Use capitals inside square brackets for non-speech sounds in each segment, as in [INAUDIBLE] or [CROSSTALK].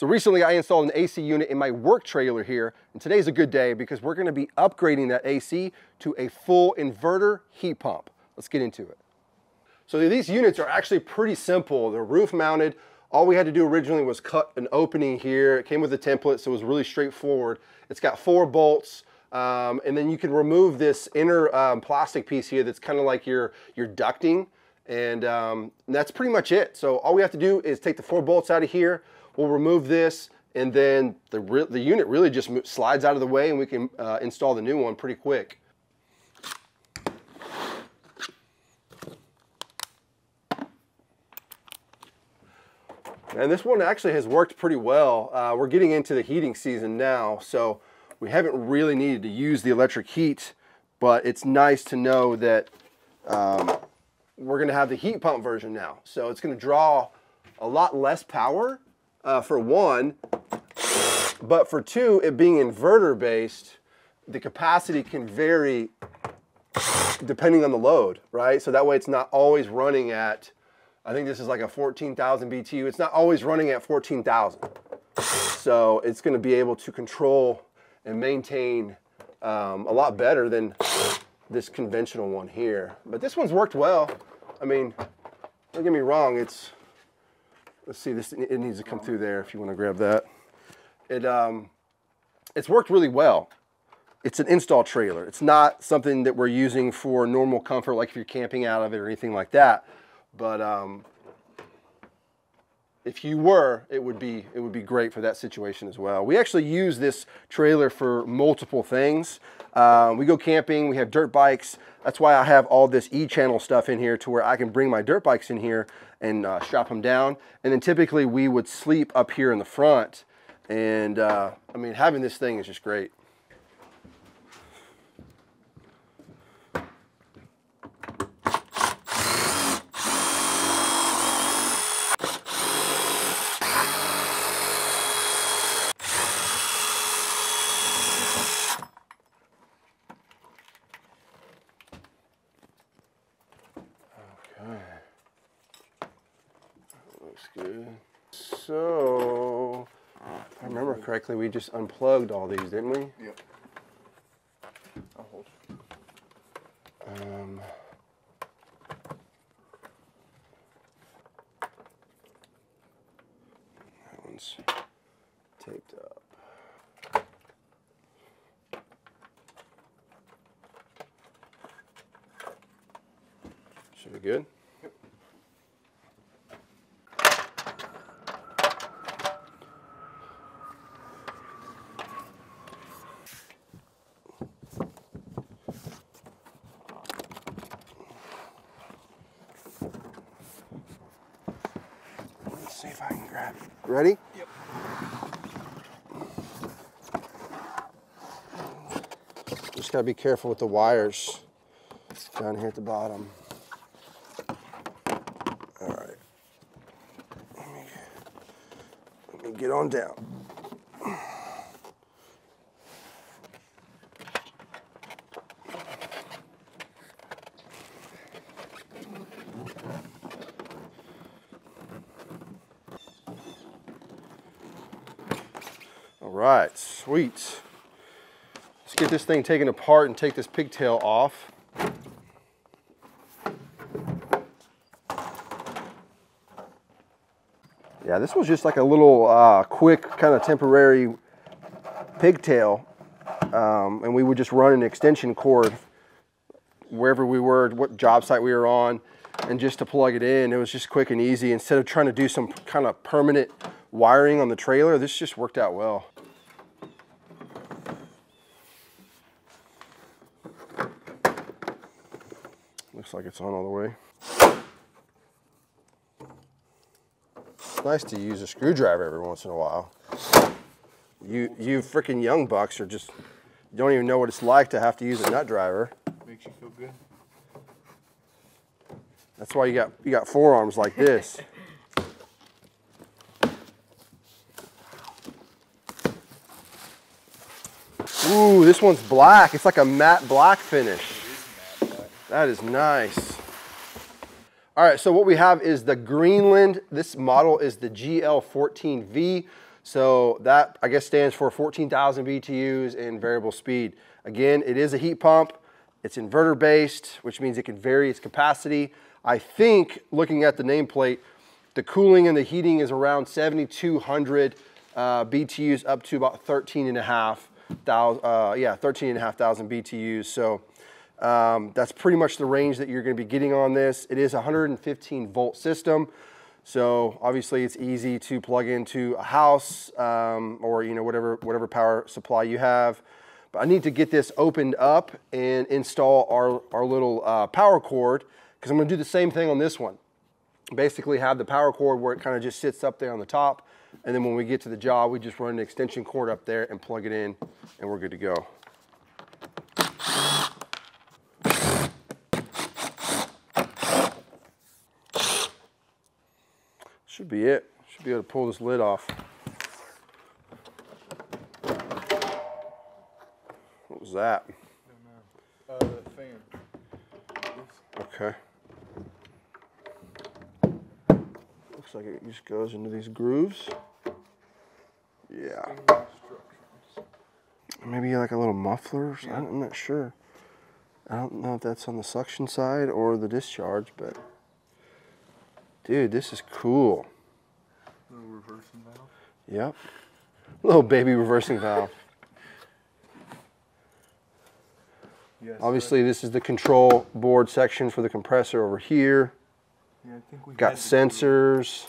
So recently I installed an AC unit in my work trailer here, and today's a good day because we're gonna be upgrading that AC to a full inverter heat pump. Let's get into it. So these units are actually pretty simple. They're roof mounted. All we had to do originally was cut an opening here. It came with a template, so it was really straightforward. It's got four bolts, um, and then you can remove this inner um, plastic piece here that's kind of like your, your ducting, and, um, that's pretty much it. So all we have to do is take the four bolts out of here, We'll remove this and then the, the unit really just slides out of the way and we can uh, install the new one pretty quick. And this one actually has worked pretty well. Uh, we're getting into the heating season now, so we haven't really needed to use the electric heat, but it's nice to know that um, we're gonna have the heat pump version now. So it's gonna draw a lot less power uh, for one, but for two, it being inverter based, the capacity can vary depending on the load, right? So that way it's not always running at, I think this is like a 14,000 BTU. It's not always running at 14,000. So it's gonna be able to control and maintain um, a lot better than this conventional one here. But this one's worked well. I mean, don't get me wrong, it's let's see this it needs to come through there if you want to grab that. It um it's worked really well. It's an install trailer. It's not something that we're using for normal comfort like if you're camping out of it or anything like that but um if you were, it would be it would be great for that situation as well. We actually use this trailer for multiple things. Um, we go camping, we have dirt bikes. That's why I have all this e-channel stuff in here to where I can bring my dirt bikes in here and uh, strap them down. And then typically we would sleep up here in the front. And uh, I mean, having this thing is just great. good. So, if I remember correctly, we just unplugged all these, didn't we? Yep. I'll hold. Um, that one's taped up. Should be good. see if I can grab. Ready? Yep. Just gotta be careful with the wires down here at the bottom. All right. Let me, let me get on down. All right, sweet. Let's get this thing taken apart and take this pigtail off. Yeah, this was just like a little uh, quick kind of temporary pigtail. Um, and we would just run an extension cord wherever we were, what job site we were on, and just to plug it in. It was just quick and easy. Instead of trying to do some kind of permanent wiring on the trailer, this just worked out well. Looks like it's on all the way. It's nice to use a screwdriver every once in a while. You you freaking young bucks are just you don't even know what it's like to have to use a nut driver. Makes you feel good. That's why you got you got forearms like this. [LAUGHS] Ooh, this one's black. It's like a matte black finish. That is nice. All right, so what we have is the Greenland. This model is the GL14V. So that I guess stands for 14,000 BTUs in variable speed. Again, it is a heat pump. It's inverter based, which means it can vary its capacity. I think looking at the nameplate, the cooling and the heating is around 7,200 uh, BTUs up to about 13 and a half thousand, uh, yeah, 13 and a half thousand BTUs. So um, that's pretty much the range that you're going to be getting on this. It is a 115 volt system. So obviously it's easy to plug into a house um, or you know whatever whatever power supply you have. But I need to get this opened up and install our, our little uh, power cord because I'm going to do the same thing on this one. Basically have the power cord where it kind of just sits up there on the top and then when we get to the job we just run an extension cord up there and plug it in and we're good to go. Be it. Should be able to pull this lid off. What was that? Okay. Looks like it just goes into these grooves. Yeah. Maybe like a little muffler. something. I'm not sure. I don't know if that's on the suction side or the discharge, but dude, this is cool. Little reversing valve. Yep. Little baby reversing valve. Yes. Obviously, this is the control board section for the compressor over here. Yeah, I think we Got had to do- sensors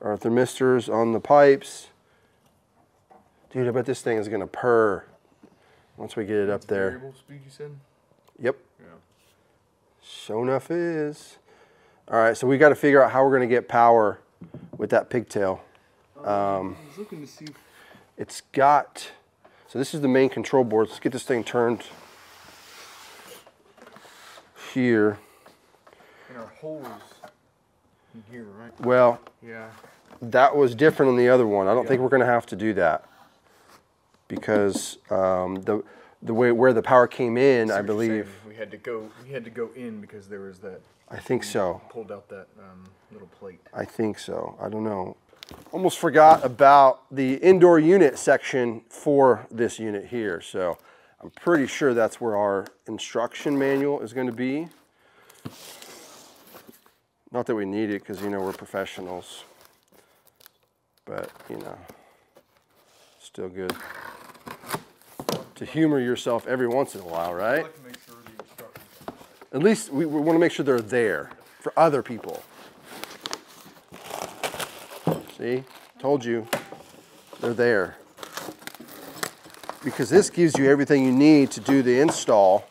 or thermistors on the pipes. Dude, I bet this thing is gonna purr once we get it up there. Variable speed, you said. Yep, Yeah. sure enough is. All right, so we got to figure out how we're gonna get power with that pigtail. Um, I was looking to see. It's got, so this is the main control board. Let's get this thing turned here. And our holes in here, right? Well, Yeah. that was different on the other one. I don't think we're going to have to do that because um, the the way where the power came in, I believe. we had to go. We had to go in because there was that. I think so. Pulled out that um, little plate. I think so. I don't know. Almost forgot about the indoor unit section for this unit here. So I'm pretty sure that's where our instruction manual is going to be. Not that we need it because, you know, we're professionals. But, you know, still good to humor yourself every once in a while, right? make sure. At least we, we want to make sure they're there for other people. See? Told you. They're there. Because this gives you everything you need to do the install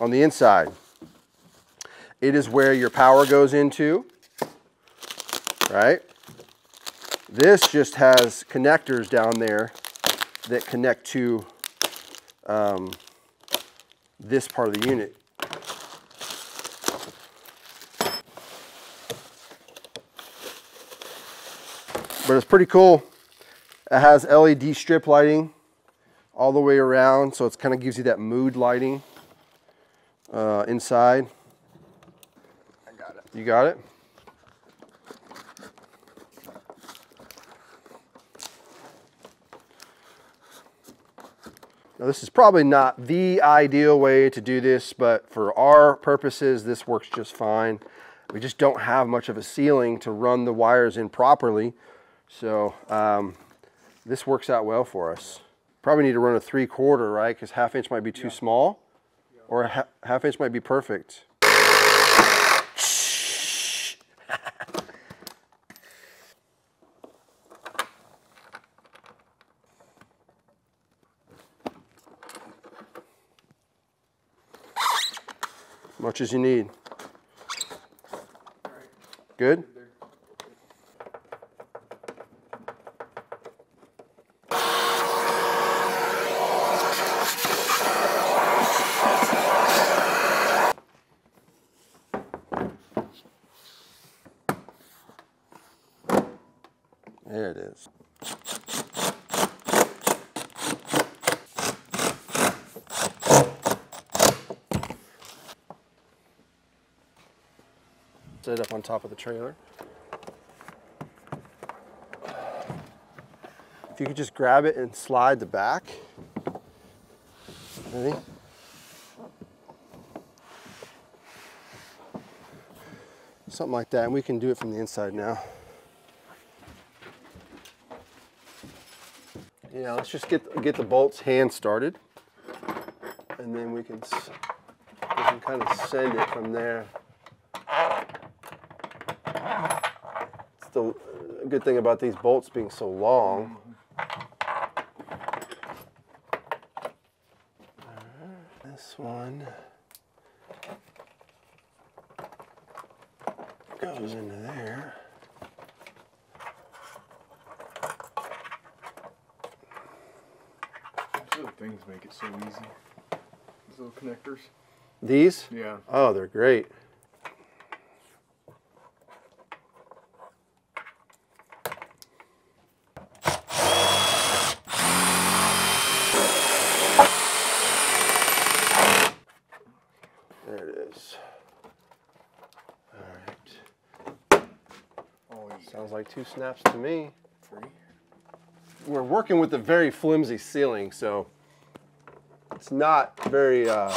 on the inside. It is where your power goes into, right? This just has connectors down there that connect to um, this part of the unit. But it's pretty cool. It has LED strip lighting all the way around, so it kind of gives you that mood lighting uh, inside. I got it. You got it? Now, this is probably not the ideal way to do this, but for our purposes, this works just fine. We just don't have much of a ceiling to run the wires in properly, so um, this works out well for us. Probably need to run a three quarter, right? Because half inch might be too small, or a ha- half inch might be perfect. Much as you need. Good? There it is. Set it up on top of the trailer. If you could just grab it and slide the back. Ready? Something like that, and we can do it from the inside now. Yeah, let's just get get the bolts hand started, and then we can we can kind of send it from there. It's the good thing about these bolts being so long. This one goes into there. Those little things make it so easy. These little connectors. These? Yeah. Oh, they're great. There it is. All right. Oh. Sounds like two snaps to me. Three. We're working with a very flimsy ceiling, so it's not very uh,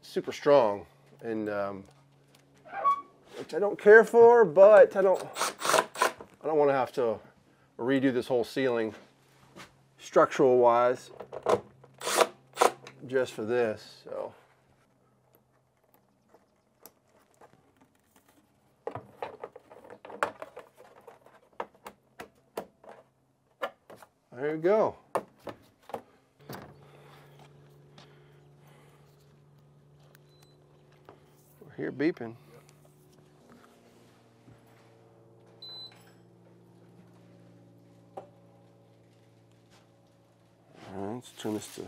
super strong, and um, which I don't care for. But I don't, I don't want to have to redo this whole ceiling, structural wise, just for this. So. There you go. Beeping. All right, let's turn this to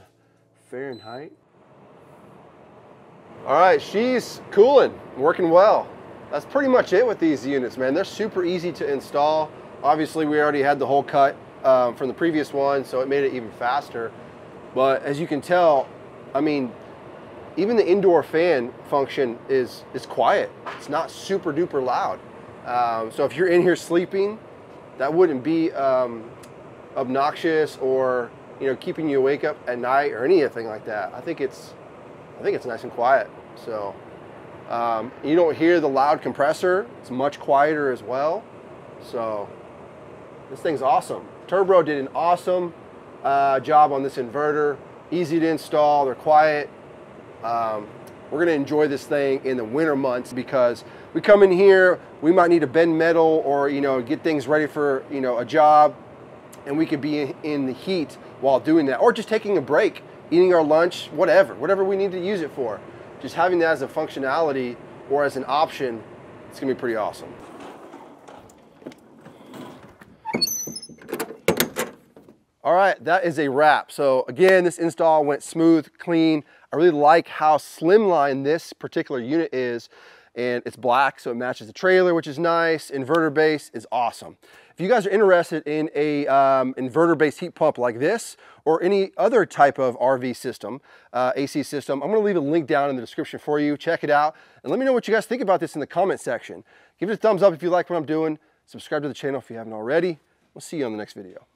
Fahrenheit. All right, she's cooling, working well. That's pretty much it with these units, man. They're super easy to install. Obviously, we already had the hole cut um, from the previous one, so it made it even faster. But as you can tell, I mean, even the indoor fan function is is quiet. It's not super duper loud. Um, so if you're in here sleeping, that wouldn't be um, obnoxious or you know keeping you awake up at night or anything like that. I think it's I think it's nice and quiet. So um, you don't hear the loud compressor. It's much quieter as well. So this thing's awesome. Turbro did an awesome uh, job on this inverter. Easy to install. They're quiet. Um, we're gonna enjoy this thing in the winter months because we come in here, we might need to bend metal or you know get things ready for you know a job, and we could be in, the heat while doing that, or just taking a break, eating our lunch, whatever, whatever we need to use it for. Just having that as a functionality or as an option, it's gonna be pretty awesome. All right, that is a wrap. So again, this install went smooth, clean. I really like how slimline this particular unit is and it's black, so it matches the trailer, which is nice. Inverter base is awesome. If you guys are interested in a um, inverter-based heat pump like this or any other type of RV system, uh, AC system, I'm gonna leave a link down in the description for you. Check it out and let me know what you guys think about this in the comment section. Give it a thumbs up if you like what I'm doing. Subscribe to the channel if you haven't already. We'll see you on the next video.